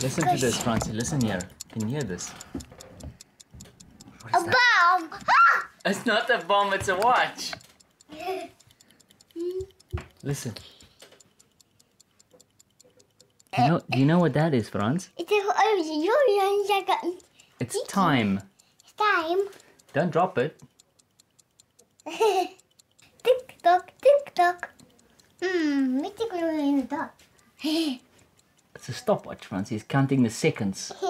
Listen to this, Francie. Listen here. Can you hear this? A that? bomb. Ah! It's not a bomb, it's a watch. Listen. Do you know, do you know what that is, Franz? It's a oh, time. It's time. Don't drop it. tick tock, tick tock. Hmm, it go in the dark. It's a stopwatch, Franz. He's counting the seconds.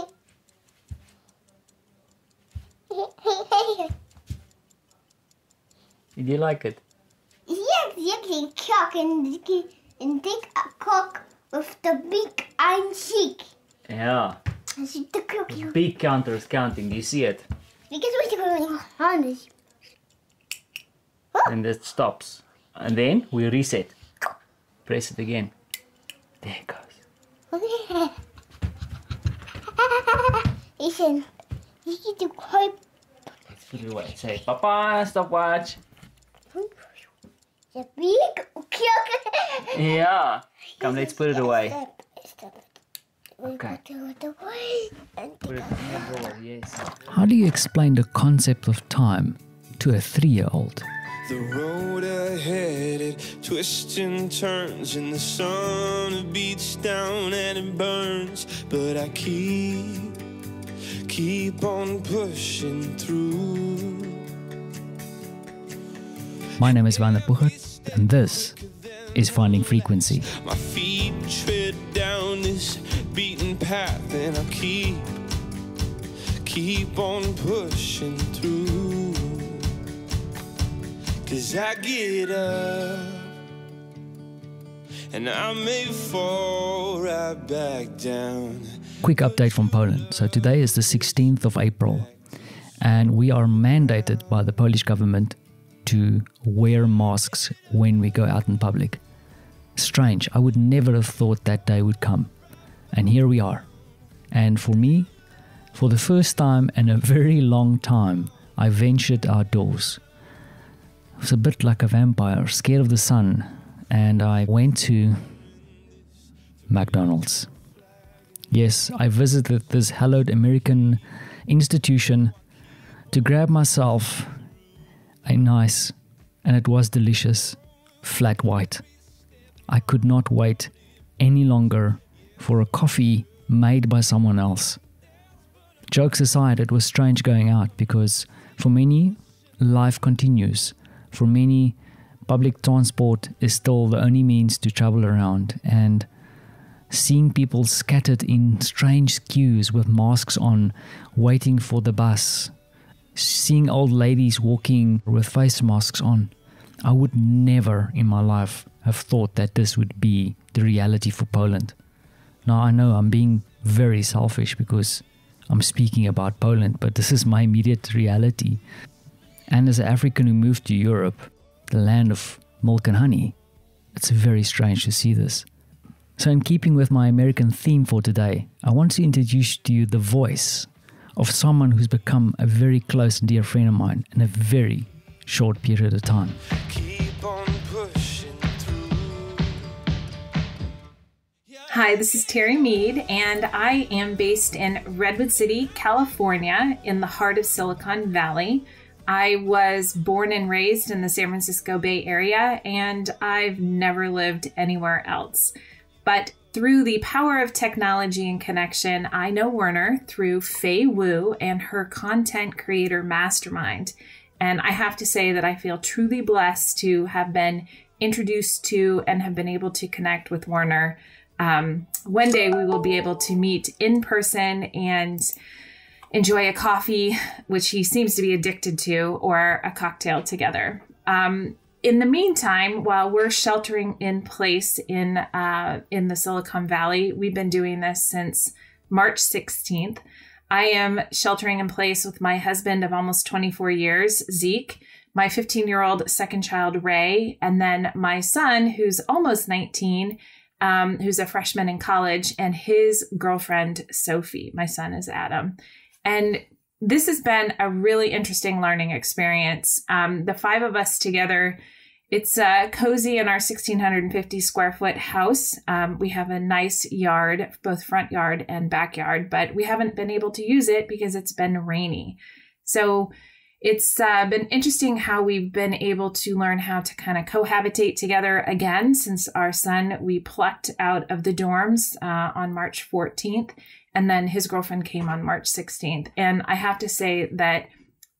Did you like it? Yes, you can cock and, and take a cock with the big iron cheek. Yeah. And she took a The beat counter is counting. Do you see it? Because we're going on this. And it stops. And then we reset. Press it again. There it goes. Listen, you need to quite Let's put it away. Say, Papa, stopwatch. the big. Yeah. Come, let's put it away. Okay. Put it away. Put it in yes. How do you explain the concept of time to a three year old? The road ahead it twists and turns, and the sun beats down and it burns. But I keep, keep on pushing through. My name is Werner Puchert, and this is Finding Frequency. My feet tread down this beaten path, and I keep, keep on pushing through. Cause I get up, and I may fall right back down. Quick update from Poland. So today is the 16th of April, and we are mandated by the Polish government to wear masks when we go out in public. Strange, I would never have thought that day would come. And here we are. And for me, for the first time in a very long time, I ventured outdoors. I was a bit like a vampire, scared of the sun, and I went to McDonald's. Yes, I visited this hallowed American institution to grab myself a nice, and it was delicious, flat white. I could not wait any longer for a coffee made by someone else. Jokes aside, it was strange going out because for many, life continues. For many, public transport is still the only means to travel around, and seeing people scattered in strange queues with masks on, waiting for the bus, seeing old ladies walking with face masks on. I would never in my life have thought that this would be the reality for Poland. Now, I know I'm being very selfish because I'm speaking about Poland, but this is my immediate reality. And as an African who moved to Europe, the land of milk and honey, it's very strange to see this. So, in keeping with my American theme for today, I want to introduce to you the voice of someone who's become a very close and dear friend of mine in a very short period of time. Keep on pushing through. Hi, this is Terri Mead, and I am based in Redwood City, California, in the heart of Silicon Valley. I was born and raised in the San Francisco Bay Area, and I've never lived anywhere else. But through the power of technology and connection, I know Werner through Faye Wu and her content creator mastermind. And I have to say that I feel truly blessed to have been introduced to and have been able to connect with Werner. Um, one day we will be able to meet in person and enjoy a coffee, which he seems to be addicted to, or a cocktail together. Um, in the meantime, while we're sheltering in place in uh, in the Silicon Valley, we've been doing this since March 16th. I am sheltering in place with my husband of almost 24 years, Zeke, my 15 year old second child, Ray, and then my son, who's almost 19, um, who's a freshman in college, and his girlfriend, Sophie. My son is Adam. And this has been a really interesting learning experience. Um, the five of us together it's uh, cozy in our 1650 square foot house. Um, we have a nice yard, both front yard and backyard, but we haven't been able to use it because it's been rainy. So it's uh, been interesting how we've been able to learn how to kind of cohabitate together again since our son we plucked out of the dorms uh, on March 14th, and then his girlfriend came on March 16th. And I have to say that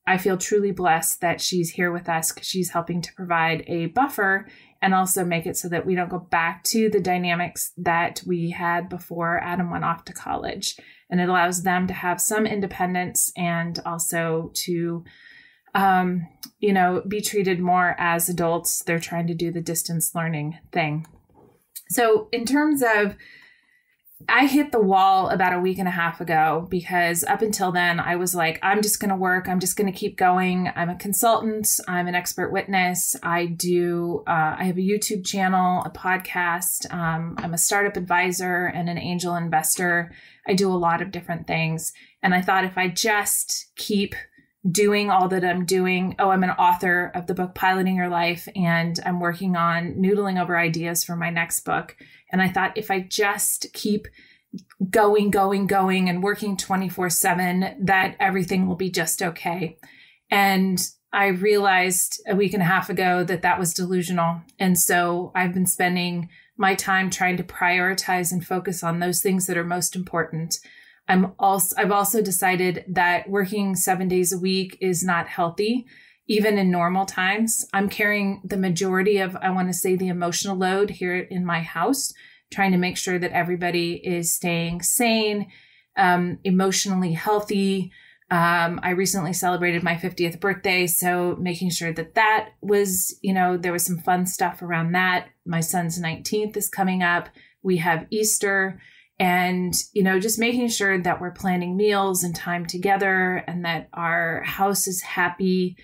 I feel truly blessed that she's here with us because she's helping to provide a buffer and also make it so that we don't go back to the dynamics that we had before Adam went off to college. And it allows them to have some independence and also to, um, you know, be treated more as adults. They're trying to do the distance learning thing. So, in terms of I hit the wall about a week and a half ago because up until then I was like, I'm just going to work. I'm just going to keep going. I'm a consultant. I'm an expert witness. I do, uh, I have a YouTube channel, a podcast. Um, I'm a startup advisor and an angel investor. I do a lot of different things. And I thought if I just keep doing all that I'm doing. Oh, I'm an author of the book Piloting Your Life, and I'm working on noodling over ideas for my next book. And I thought if I just keep going, going, going, and working 24 7, that everything will be just okay. And I realized a week and a half ago that that was delusional. And so I've been spending my time trying to prioritize and focus on those things that are most important. I'm also I've also decided that working 7 days a week is not healthy even in normal times. I'm carrying the majority of, I want to say, the emotional load here in my house, trying to make sure that everybody is staying sane, um, emotionally healthy. Um, I recently celebrated my 50th birthday, so making sure that that was, you know, there was some fun stuff around that. My son's 19th is coming up. We have Easter and you know just making sure that we're planning meals and time together and that our house is happy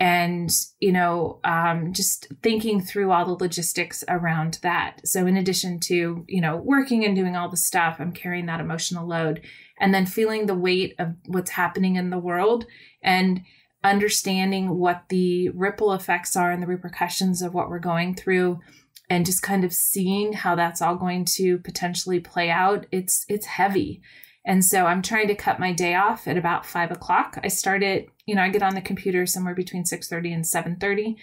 and you know um, just thinking through all the logistics around that. So in addition to you know working and doing all the stuff i'm carrying that emotional load and then feeling the weight of what's happening in the world and understanding what the ripple effects are and the repercussions of what we're going through and just kind of seeing how that's all going to potentially play out it's it's heavy and so I'm trying to cut my day off at about five o'clock. I start it, you know, I get on the computer somewhere between 6:30 and 7:30.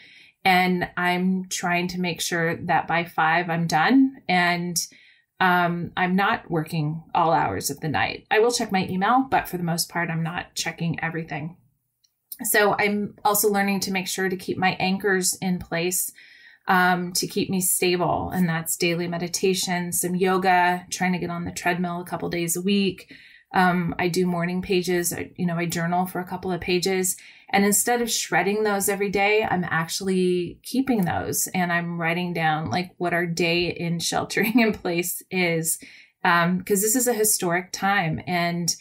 And I'm trying to make sure that by five I'm done. And um, I'm not working all hours of the night. I will check my email, but for the most part, I'm not checking everything. So I'm also learning to make sure to keep my anchors in place um, to keep me stable. And that's daily meditation, some yoga, trying to get on the treadmill a couple days a week. Um, I do morning pages, I, you know, I journal for a couple of pages. And instead of shredding those every day, I'm actually keeping those and I'm writing down like what our day in sheltering in place is. Um, cause this is a historic time and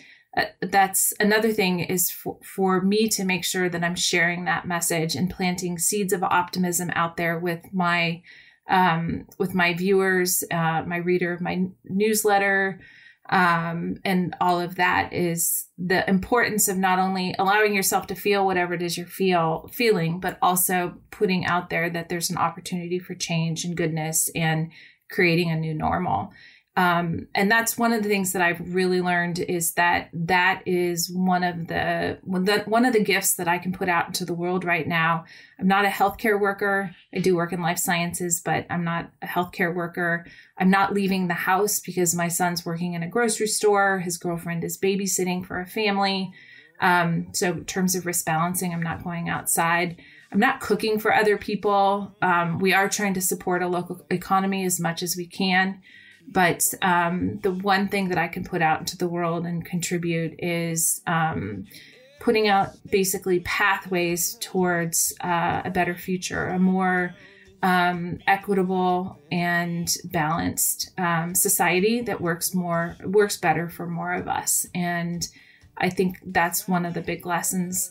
that's another thing is for, for me to make sure that I'm sharing that message and planting seeds of optimism out there with my um, with my viewers, uh, my reader of my newsletter, um, and all of that is the importance of not only allowing yourself to feel whatever it is you're feel feeling, but also putting out there that there's an opportunity for change and goodness and creating a new normal. Um, and that's one of the things that I've really learned is that that is one of the one of the gifts that I can put out into the world right now. I'm not a healthcare worker. I do work in life sciences, but I'm not a healthcare worker. I'm not leaving the house because my son's working in a grocery store. His girlfriend is babysitting for a family. Um, so in terms of risk balancing, I'm not going outside. I'm not cooking for other people. Um, we are trying to support a local economy as much as we can. But um, the one thing that I can put out into the world and contribute is um, putting out basically pathways towards uh, a better future, a more um, equitable and balanced um, society that works more works better for more of us. And I think that's one of the big lessons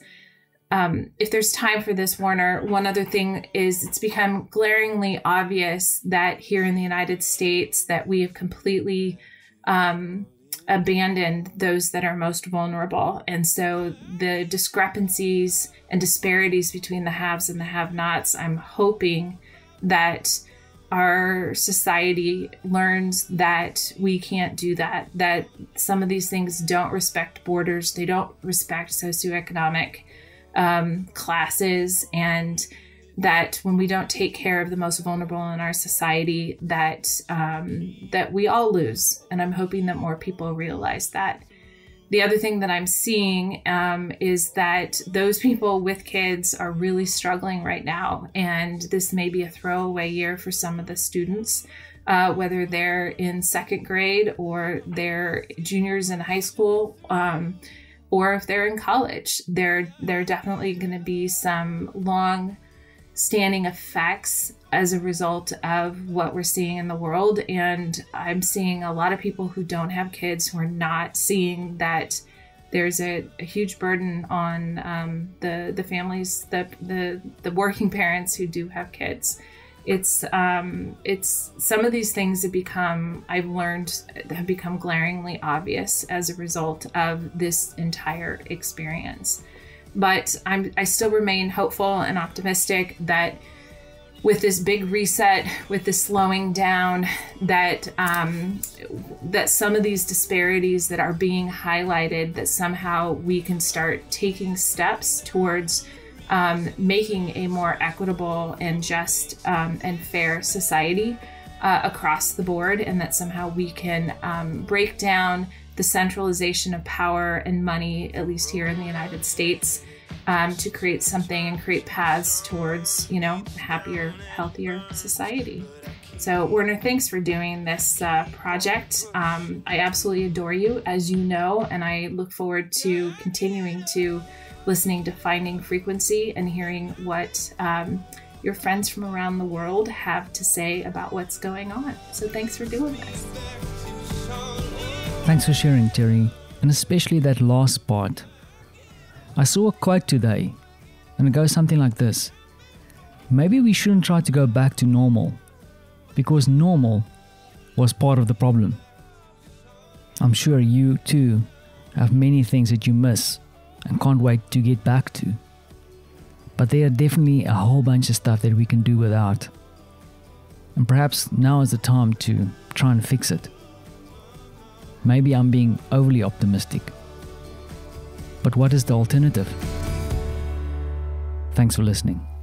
um, if there's time for this, Werner, one other thing is it's become glaringly obvious that here in the United States that we have completely um, abandoned those that are most vulnerable, and so the discrepancies and disparities between the haves and the have-nots. I'm hoping that our society learns that we can't do that, that some of these things don't respect borders, they don't respect socioeconomic um, classes, and that when we don't take care of the most vulnerable in our society, that um, that we all lose. And I'm hoping that more people realize that. The other thing that I'm seeing um, is that those people with kids are really struggling right now. And this may be a throwaway year for some of the students, uh, whether they're in second grade or they're juniors in high school. Um, or if they're in college, there there are definitely going to be some long standing effects as a result of what we're seeing in the world. And I'm seeing a lot of people who don't have kids who are not seeing that there's a, a huge burden on um, the the families, the, the the working parents who do have kids. It's um, it's some of these things have become I've learned have become glaringly obvious as a result of this entire experience. But I'm I still remain hopeful and optimistic that with this big reset, with this slowing down, that um, that some of these disparities that are being highlighted, that somehow we can start taking steps towards um, making a more equitable and just um, and fair society uh, across the board, and that somehow we can um, break down the centralization of power and money, at least here in the United States, um, to create something and create paths towards, you know, a happier, healthier society. So, Werner, thanks for doing this uh, project. Um, I absolutely adore you, as you know, and I look forward to continuing to listening to Finding Frequency and hearing what um, your friends from around the world have to say about what's going on. So, thanks for doing this. Thanks for sharing, Terri, and especially that last part. I saw a quote today, and it goes something like this Maybe we shouldn't try to go back to normal, because normal was part of the problem. I'm sure you too have many things that you miss and can't wait to get back to. But there are definitely a whole bunch of stuff that we can do without. And perhaps now is the time to try and fix it. Maybe I'm being overly optimistic. But what is the alternative? Thanks for listening.